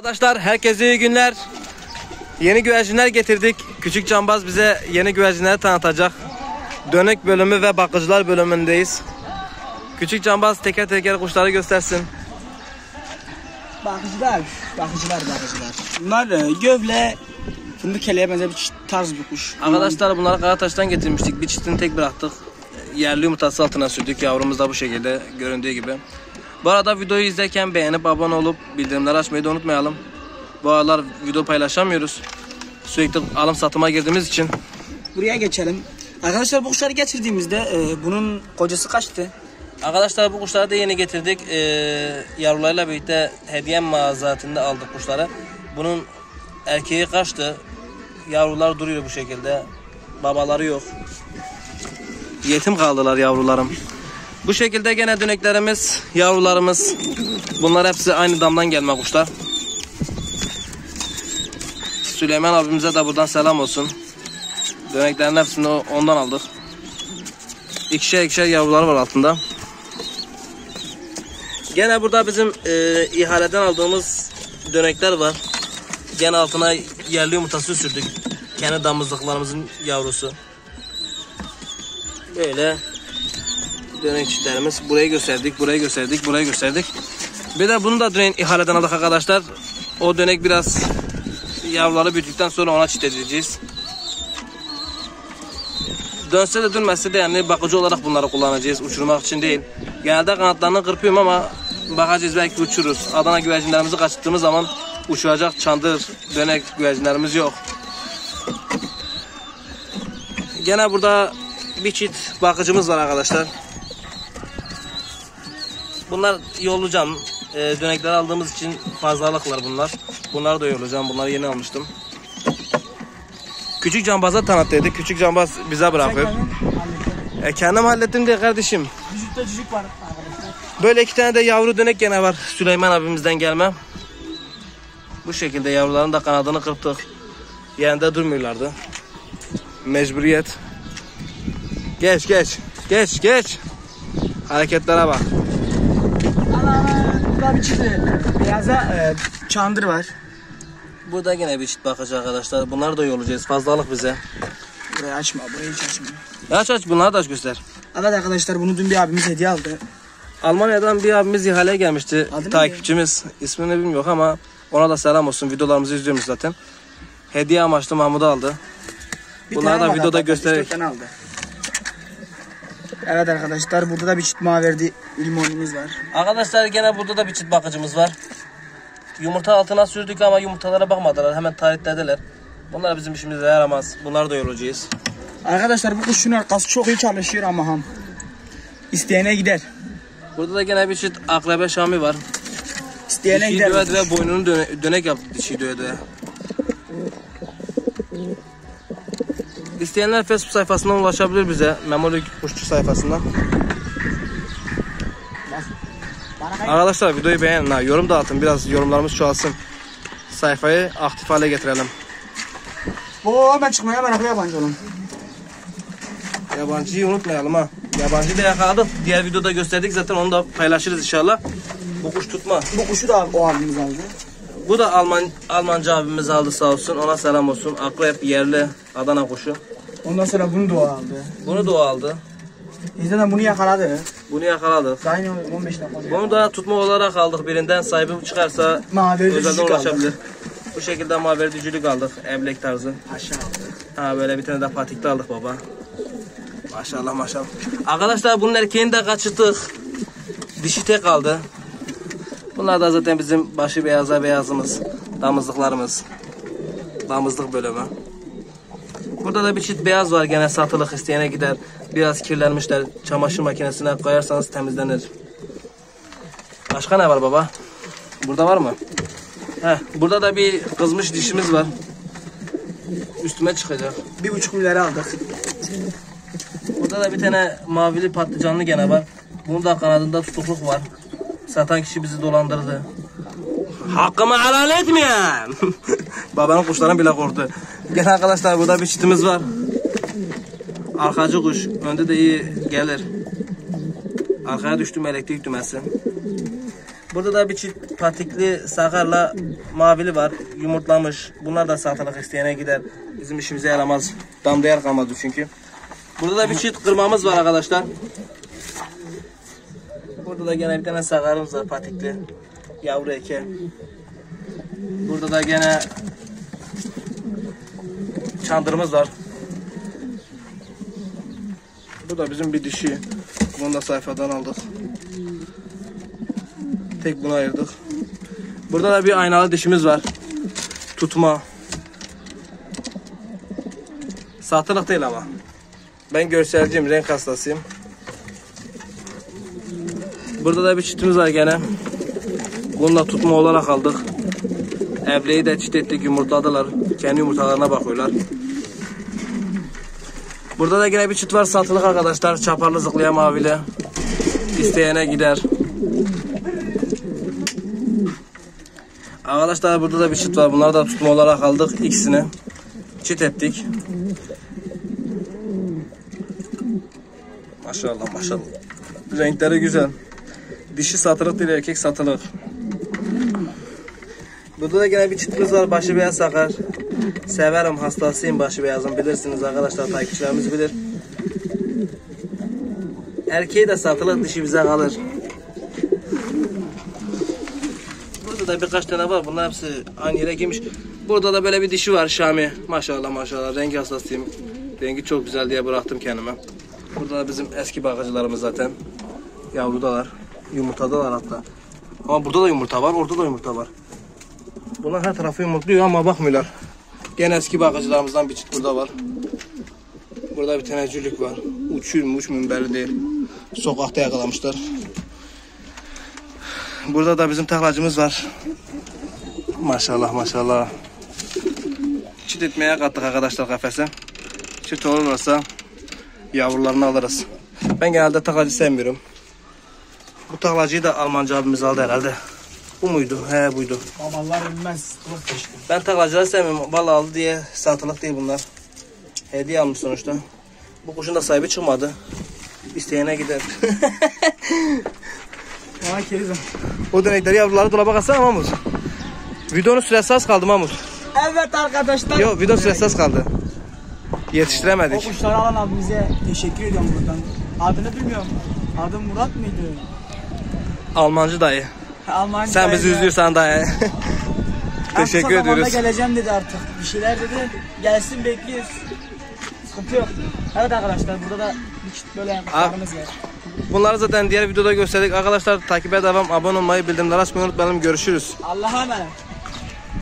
Arkadaşlar herkese iyi günler. Yeni güvercinler getirdik. Küçük Cambaz bize yeni güvercinleri tanıtacak. Dönük bölümü ve bakıcılar bölümündeyiz. Küçük Cambaz teker teker kuşları göstersin. Bakıcılar, bakıcılar, bakıcılar. Bunlar e, gövle, fındık keleğe benzer bir tarz bir kuş. Arkadaşlar bunları Karataş'tan getirmiştik. Bir çiftini tek bıraktık. Yerli yumurtası altına sürdük. Yavrumuz da bu şekilde göründüğü gibi. Bu arada videoyu izlerken beğenip abone olup bildirimleri açmayı da unutmayalım. Bu aralar video paylaşamıyoruz. Sürekli alım satıma girdiğimiz için. Buraya geçelim. Arkadaşlar bu kuşları getirdiğimizde e, bunun kocası kaçtı? Arkadaşlar bu kuşları da yeni getirdik. Ee, yavrularıyla birlikte hediye mağazatında aldık kuşları. Bunun erkeği kaçtı. Yavrular duruyor bu şekilde. Babaları yok. Yetim kaldılar yavrularım. Bu şekilde gene döneklerimiz, yavrularımız. Bunlar hepsi aynı damdan gelme kuşlar. Süleyman abimize de buradan selam olsun. Döneklerin hepsini ondan aldık. İkişer ikişer yavruları var altında. Gene burada bizim e, ihaleden aldığımız dönekler var. Gene altına yerli yumurtası sürdük. Kendi damızlıklarımızın yavrusu. Böyle dönek çiftlerimiz. Burayı gösterdik, burayı gösterdik, burayı gösterdik. Bir de bunu da dönek ihaleden aldık arkadaşlar. O dönek biraz yavruları büyüdükten sonra ona çift edeceğiz. Dönse de dönmezse de yani bakıcı olarak bunları kullanacağız. Uçurmak için değil. Genelde kanatlarını kırpıyorum ama bakacağız belki uçururuz. Adana güvercinlerimizi kaçırdığımız zaman uçuracak çandır, dönek güvercinlerimiz yok. Gene burada bir çift bakıcımız var arkadaşlar. Bunlar yollayacağım. Ee, dönekleri aldığımız için fazlalıklar bunlar. Bunları da yollayacağım. Bunları yeni almıştım. Küçük cambaza tanıttıydık. Küçük cambaz bize bırakıyor. E, kendim hallettim de kardeşim. Cücükte cücük var arkadaşlar. Böyle iki tane de yavru dönek gene var Süleyman abimizden gelme. Bu şekilde yavruların da kanadını kırptık. Yerinde durmuyorlardı. Mecburiyet. Geç geç. Geç geç. Hareketlere bak. Bir çift e, beyaza e, çandır var. Burada yine bir çift bakıcı arkadaşlar. Bunları da yollayacağız. Fazlalık bize. Burayı açma, burayı hiç açma. Aç aç bunları da aç göster. Evet arkadaşlar bunu dün bir abimiz hediye aldı. Almanya'dan bir abimiz ihaleye gelmişti. Adı Takipçimiz. ismini bilmiyorum ama ona da selam olsun. Videolarımızı izliyormuş zaten. Hediye amaçlı Mahmut'u aldı. Bir Bunları da videoda göstererek. aldı. Evet arkadaşlar burada da bir çift maverdi ilmonimiz var. Arkadaşlar gene burada da bir çift bakıcımız var. Yumurta altına sürdük ama yumurtalara bakmadılar. Hemen tarihlediler. Bunlar bizim işimize yaramaz. Bunları da yollayacağız. Arkadaşlar bu kuşun arkası çok iyi çalışıyor ama ham. İsteyene gider. Burada da gene bir çift akrebe şami var. İsteyene Dişi gider. kuş. döve boynunu döne, dönek yaptı dişi döve döve. İsteyenler Facebook sayfasından ulaşabilir bize. Memoli Kuşçu sayfasından. Arkadaşlar videoyu beğenin ha. Yorum da atın. Biraz yorumlarımız çoğalsın. Sayfayı aktif hale getirelim. Oo ben çıkmaya meraklı yabancı olun. Yabancıyı unutmayalım ha. Yabancıyı da yakaladık. Diğer videoda gösterdik zaten onu da paylaşırız inşallah. Bu kuş tutma. Bu kuşu da o abimiz aldı. Bu da Alman Almancı abimiz aldı sağ olsun. Ona selam olsun. Akrep yerli Adana kuşu. Ondan sonra bunu da o aldı. Bunu da o aldı. De bunu yakaladı. Bunu yakaladık. Yine 15 dakika. Bunu da tutma olarak aldık. Birinden sahibi çıkarsa Mavi özelden ulaşabilir. Bu şekilde mavi dücülük aldık. Emlek tarzı. Aşağı aldı. Ha böyle bir tane de patikli aldık baba. Maşallah maşallah. Arkadaşlar bunun erkeğini de kaçırdık. Dişi tek kaldı. Bunlar da zaten bizim başı beyaza beyazımız. Damızlıklarımız. Damızlık bölümü. Burada da bir çift beyaz var gene satılık isteyene gider. Biraz kirlenmişler. Çamaşır makinesine koyarsanız temizlenir. Başka ne var baba? Burada var mı? Heh, burada da bir kızmış dişimiz var. Üstüme çıkacak. Bir buçuk milyara aldık. Burada da bir tane mavili patlıcanlı gene var. Bunun da kanadında tutukluk var. Satan kişi bizi dolandırdı. Hakkımı helal etmeyen. Babanın kuşların bile korktu. Gel arkadaşlar burada bir çitimiz var. Arkacı kuş. Önde de iyi gelir. Arkaya düştüm elektrik düğmesi. Burada da bir çift patikli sakarla mavili var. Yumurtlamış. Bunlar da satılık isteyene gider. Bizim işimize yaramaz. Damda yer kalmadı çünkü. Burada da bir çift kırmamız var arkadaşlar. Burada da gene bir tane sakarımız var patikli. Yavru eke. Burada da gene çandırımız var. Bu da bizim bir dişi. Bunu da sayfadan aldık. Tek bunu ayırdık. Burada da bir aynalı dişimiz var. Tutma. Satılık değil ama. Ben görselciyim, renk hastasıyım. Burada da bir çitimiz var gene. Bununla tutma olarak aldık. Evleyi de çit ettik, yumurtladılar. Kendi yumurtalarına bakıyorlar. Burada da yine bir çit var satılık arkadaşlar. Çaparlı zıklayan mavili. İsteyene gider. Arkadaşlar burada da bir çit var. Bunları da tutma olarak aldık. İkisini çit ettik. Maşallah maşallah. Renkleri güzel. Dişi satılık değil erkek satılık. Burada da yine bir çitimiz var. Başı beyaz sakar. Severim hastasıyım başı beyazın. Bilirsiniz arkadaşlar takipçilerimiz bilir. Erkeği de satılık dişi bize kalır. Burada da birkaç tane var. Bunlar hepsi aynı yere girmiş. Burada da böyle bir dişi var Şami. Maşallah maşallah. Rengi hastasıyım. Rengi çok güzel diye bıraktım kendime. Burada da bizim eski bakıcılarımız zaten. Yavrudalar. Yumurtadalar hatta. Ama burada da yumurta var. Orada da yumurta var. Bunlar her tarafı yumurtluyor ama bakmıyorlar. Gene eski bakıcılarımızdan bir çift burada var. Burada bir teneccüllük var. Uçuyor mu uçmuyor mu belli değil. Sokakta yakalamışlar. Burada da bizim taklacımız var. Maşallah maşallah. Çit etmeye kattık arkadaşlar kafese. Çift olursa yavrularını alırız. Ben genelde taklacı sevmiyorum. Bu taklacıyı da Almancı abimiz aldı herhalde. Bu muydu? He buydu. Kılık keşke. Ben taklacıları sevmiyorum. Bal aldı diye satılık değil bunlar. Hediye almış sonuçta. Bu kuşun da sahibi çıkmadı. İsteyene gider. Aa kerizim. o dönekleri yavruları dolaba katsana Mahmut. Videonun süresi az kaldı Mahmut. Evet arkadaşlar. Yok video süresi az kaldı. O Yetiştiremedik. kuşları alan abimize teşekkür ediyorum buradan. Adını bilmiyorum. Adı Murat mıydı? Almancı dayı. Almancı Sen bizi dayı. üzüyorsan dayı. Teşekkür ediyoruz. geleceğim dedi artık. Bir şeyler dedi. Gelsin bekliyoruz. Sıkıntı yok. Evet arkadaşlar burada da bir böyle kuşlarımız var. Bunları zaten diğer videoda gösterdik. Arkadaşlar takibe devam, abone olmayı, bildirimleri açmayı unutmayalım. Görüşürüz. Allah'a emanet.